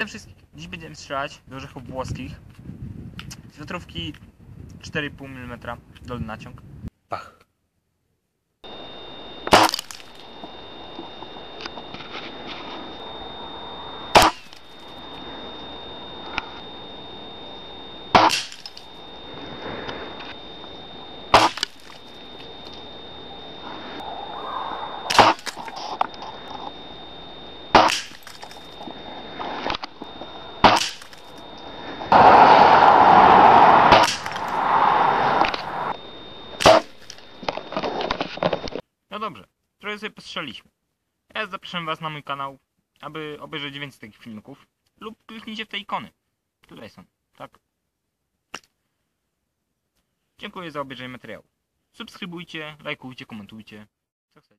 Przede wszystkim dziś będziemy strzelać do orzechów włoskich. Z wiatrówki 4,5 mm dolny naciąg. Pach. Dobrze, trochę sobie postrzeliliśmy. Teraz zapraszam was na mój kanał, aby obejrzeć więcej takich filmików. Lub kliknijcie w te ikony. Tutaj są, tak? Dziękuję za obejrzenie materiału. Subskrybujcie, lajkujcie, komentujcie. Co chcecie.